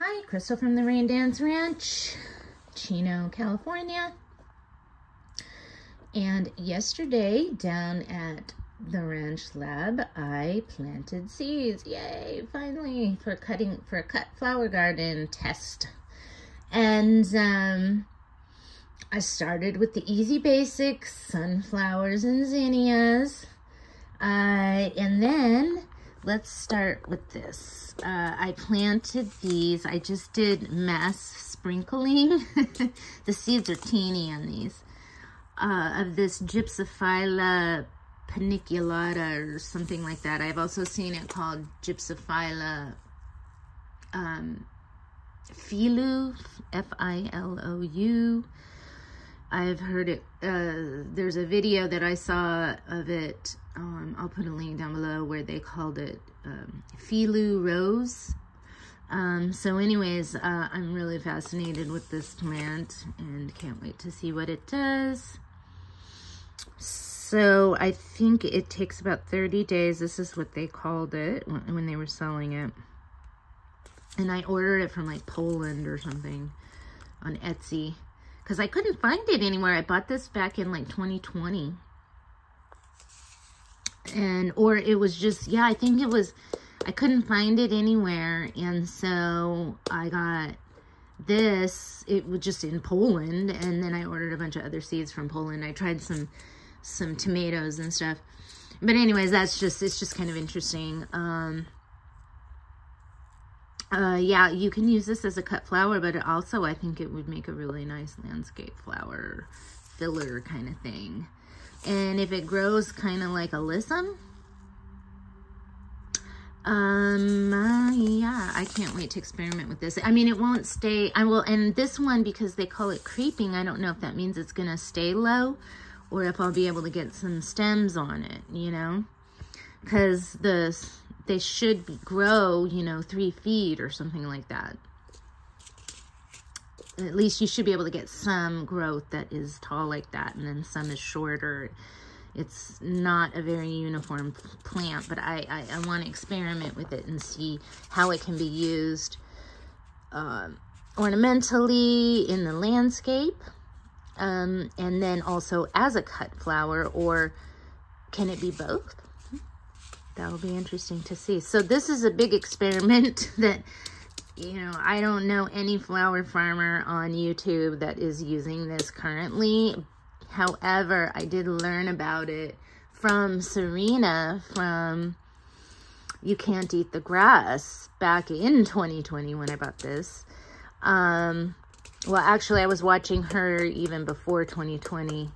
Hi, Crystal from the Rain Dance Ranch, Chino, California. And yesterday down at the ranch lab, I planted seeds. Yay, finally, for cutting, for a cut flower garden test. And um, I started with the easy basics, sunflowers and zinnias. Uh, and then let's start with this. Uh, I planted these. I just did mass sprinkling. the seeds are teeny on these. Uh, of this Gypsophila paniculata or something like that. I've also seen it called Gypsophila um, Filou. I've heard it, uh, there's a video that I saw of it, um, I'll put a link down below where they called it um, Filou Rose. Um, so anyways, uh, I'm really fascinated with this plant and can't wait to see what it does. So I think it takes about 30 days. This is what they called it when they were selling it. And I ordered it from like Poland or something on Etsy because I couldn't find it anywhere. I bought this back in like 2020. And, or it was just, yeah, I think it was, I couldn't find it anywhere. And so I got this, it was just in Poland. And then I ordered a bunch of other seeds from Poland. I tried some, some tomatoes and stuff. But anyways, that's just, it's just kind of interesting. Um, uh, yeah, you can use this as a cut flower, but also I think it would make a really nice landscape flower filler kind of thing. And if it grows kind of like a alyssum, um, uh, yeah, I can't wait to experiment with this. I mean, it won't stay, I will, and this one, because they call it creeping, I don't know if that means it's going to stay low or if I'll be able to get some stems on it, you know, because the they should be, grow, you know, three feet or something like that. At least you should be able to get some growth that is tall like that, and then some is shorter. It's not a very uniform plant, but I, I, I want to experiment with it and see how it can be used uh, ornamentally in the landscape, um, and then also as a cut flower, or can it be both? that will be interesting to see. So this is a big experiment that, you know, I don't know any flower farmer on YouTube that is using this currently. However, I did learn about it from Serena from You Can't Eat the Grass back in 2020 when I bought this. Um, well, actually, I was watching her even before 2020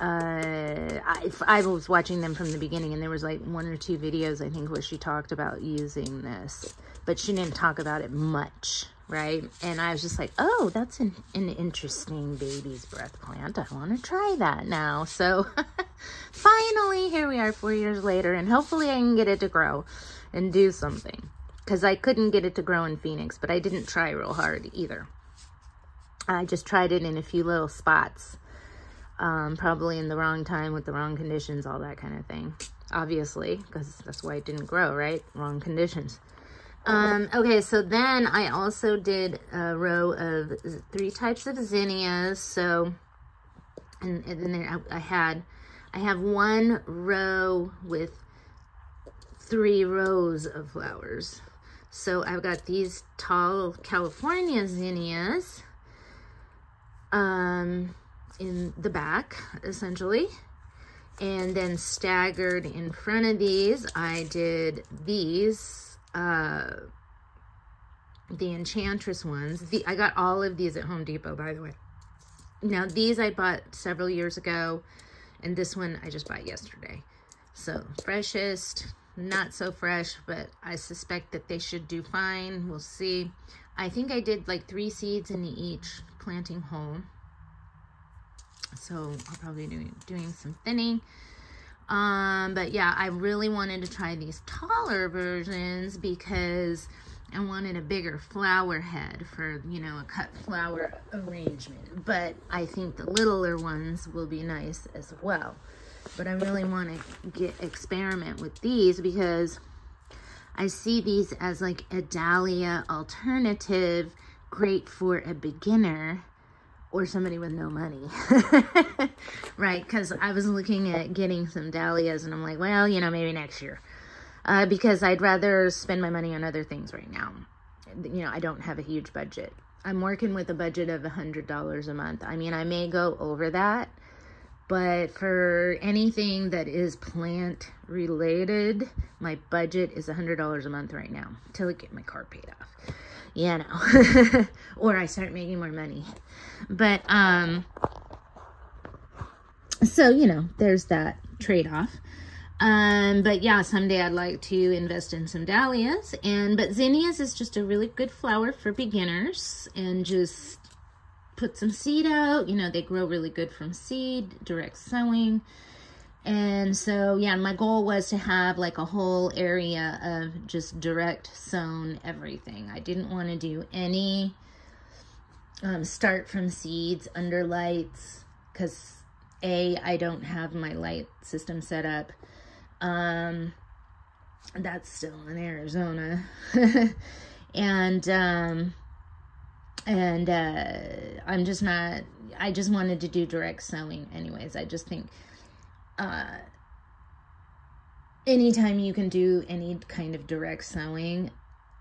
uh, I, I was watching them from the beginning and there was like one or two videos, I think, where she talked about using this, but she didn't talk about it much, right? And I was just like, oh, that's an, an interesting baby's breath plant. I want to try that now. So finally, here we are four years later, and hopefully I can get it to grow and do something because I couldn't get it to grow in Phoenix, but I didn't try real hard either. I just tried it in a few little spots um, probably in the wrong time with the wrong conditions, all that kind of thing. Obviously, because that's why it didn't grow, right? Wrong conditions. Um, okay, so then I also did a row of three types of zinnias. So, and, and then I had, I have one row with three rows of flowers. So I've got these tall California zinnias. Um, in the back, essentially. And then staggered in front of these, I did these, uh, the Enchantress ones. The, I got all of these at Home Depot, by the way. Now, these I bought several years ago, and this one I just bought yesterday. So, freshest, not so fresh, but I suspect that they should do fine. We'll see. I think I did like three seeds in each planting hole. So I'll probably be doing, doing some thinning. Um, but yeah, I really wanted to try these taller versions because I wanted a bigger flower head for, you know, a cut flower arrangement. But I think the littler ones will be nice as well. But I really want to get experiment with these because I see these as like a dahlia alternative, great for a beginner or somebody with no money. right? Because I was looking at getting some dahlias and I'm like, well, you know, maybe next year. Uh, because I'd rather spend my money on other things right now. You know, I don't have a huge budget. I'm working with a budget of $100 a month. I mean, I may go over that, but for anything that is plant related, my budget is $100 a month right now until I get my car paid off. You know, or I start making more money. But, um, so, you know, there's that trade-off. Um, but yeah, someday I'd like to invest in some dahlias. And but zinnias is just a really good flower for beginners and just put some seed out. You know, they grow really good from seed, direct sowing. And so, yeah, my goal was to have like a whole area of just direct sown everything. I didn't want to do any um, start from seeds under lights because A, I don't have my light system set up. Um, that's still in Arizona. and, um, and, uh, I'm just not, I just wanted to do direct sowing anyways. I just think, uh, anytime you can do any kind of direct sowing,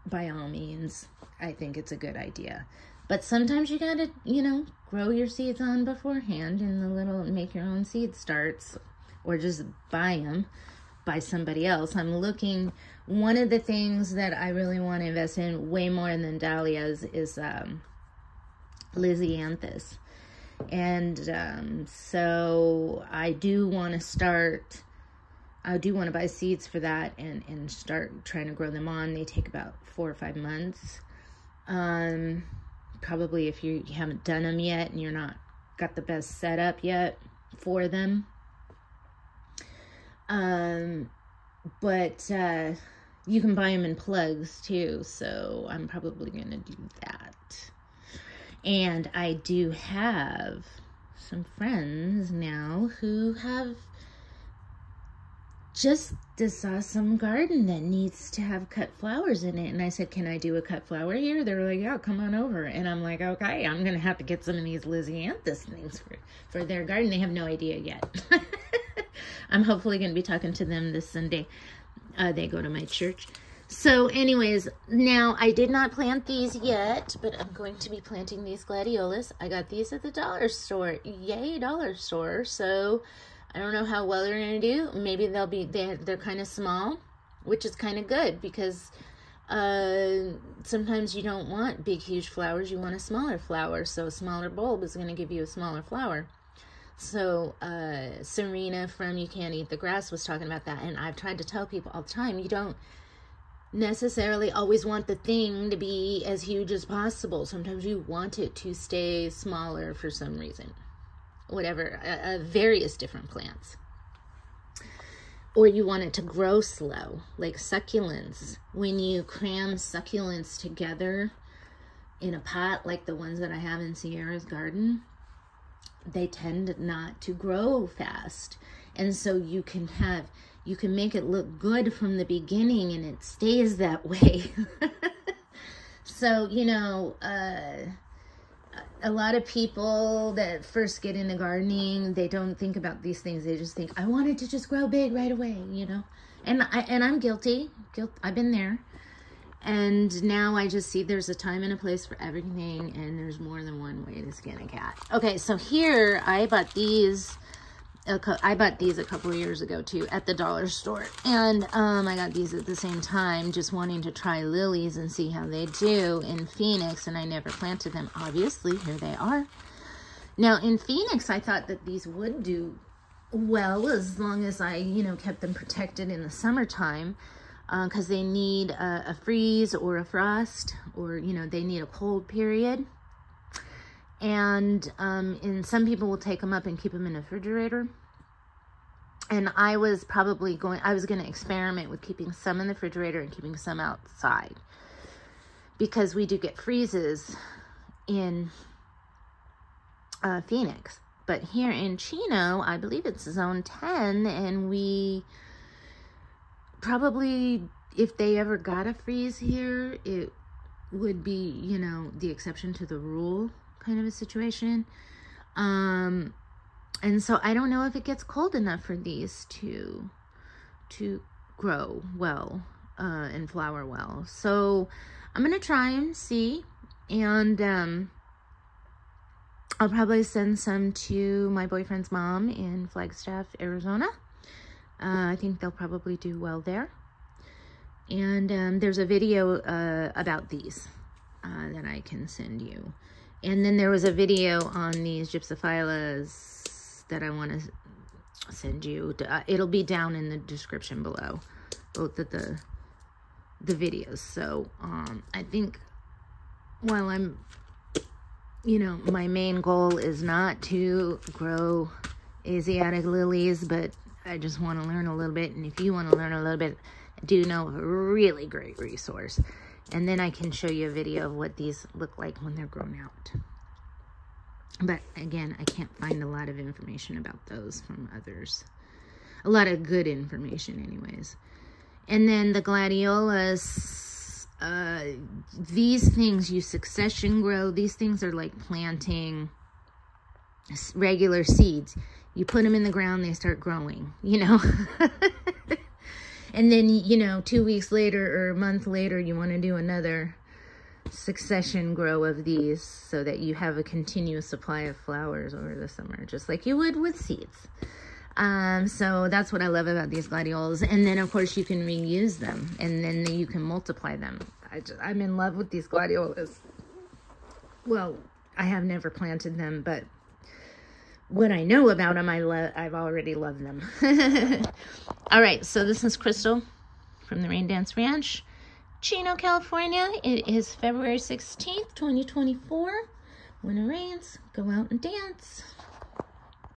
by all means, I think it's a good idea. But sometimes you gotta, you know, grow your seeds on beforehand in the little, make your own seed starts or just buy them by somebody else. I'm looking, one of the things that I really want to invest in way more than dahlias is um, Lisianthus. And um, so I do want to start, I do want to buy seeds for that and, and start trying to grow them on. They take about four or five months. Um, probably if you haven't done them yet and you're not got the best setup yet for them. Um, but uh, you can buy them in plugs too, so I'm probably going to do that. And I do have some friends now who have just this awesome garden that needs to have cut flowers in it. And I said, can I do a cut flower here? They're like, yeah, come on over. And I'm like, okay, I'm going to have to get some of these Lisianthus things for, for their garden. They have no idea yet. I'm hopefully going to be talking to them this Sunday. Uh, they go to my church. So anyways, now I did not plant these yet, but I'm going to be planting these gladiolas. I got these at the dollar store. Yay, dollar store. So I don't know how well they're going to do. Maybe they'll be, they're, they're kind of small, which is kind of good because uh, sometimes you don't want big, huge flowers. You want a smaller flower. So a smaller bulb is going to give you a smaller flower. So uh, Serena from You Can't Eat the Grass was talking about that. And I've tried to tell people all the time, you don't necessarily always want the thing to be as huge as possible. Sometimes you want it to stay smaller for some reason. Whatever, uh, various different plants. Or you want it to grow slow, like succulents. When you cram succulents together in a pot, like the ones that I have in Sierra's garden, they tend not to grow fast. And so you can have, you can make it look good from the beginning and it stays that way. so, you know, uh, a lot of people that first get into gardening, they don't think about these things. They just think, I want it to just grow big right away, you know? And I, and I'm guilty. Guilt. I've been there. And now I just see there's a time and a place for everything, and there's more than one way to skin a cat. Okay, so here I bought these. I bought these a couple of years ago too at the dollar store. And um, I got these at the same time, just wanting to try lilies and see how they do in Phoenix. And I never planted them. Obviously, here they are. Now in Phoenix, I thought that these would do well as long as I, you know, kept them protected in the summertime because uh, they need a, a, freeze or a frost or, you know, they need a cold period. And, um, and some people will take them up and keep them in the refrigerator. And I was probably going, I was going to experiment with keeping some in the refrigerator and keeping some outside. Because we do get freezes in uh, Phoenix. But here in Chino, I believe it's zone 10, and we probably if they ever got a freeze here, it would be, you know, the exception to the rule kind of a situation. Um, and so I don't know if it gets cold enough for these to to grow well uh, and flower well. So I'm gonna try and see, and um, I'll probably send some to my boyfriend's mom in Flagstaff, Arizona. Uh, I think they'll probably do well there. And um, there's a video uh, about these uh, that I can send you. And then there was a video on these gypsophilas that I want to send you. Uh, it'll be down in the description below, both of the the videos. So um, I think while I'm, you know, my main goal is not to grow Asiatic lilies, but I just want to learn a little bit. And if you want to learn a little bit, Do know a really great resource. And then I can show you a video of what these look like when they're grown out. But again, I can't find a lot of information about those from others. A lot of good information anyways. And then the gladiolas, uh, these things you succession grow. These things are like planting regular seeds. You put them in the ground, they start growing, you know. and then, you know, two weeks later or a month later, you want to do another succession grow of these so that you have a continuous supply of flowers over the summer, just like you would with seeds. Um, so that's what I love about these gladiolas. And then, of course, you can reuse them, and then you can multiply them. I I'm in love with these gladiolas. Well, I have never planted them, but what I know about them, I love. I've already loved them. All right, so this is Crystal from the Rain Dance Ranch, Chino, California. It is February 16th, 2024. When it rains, go out and dance.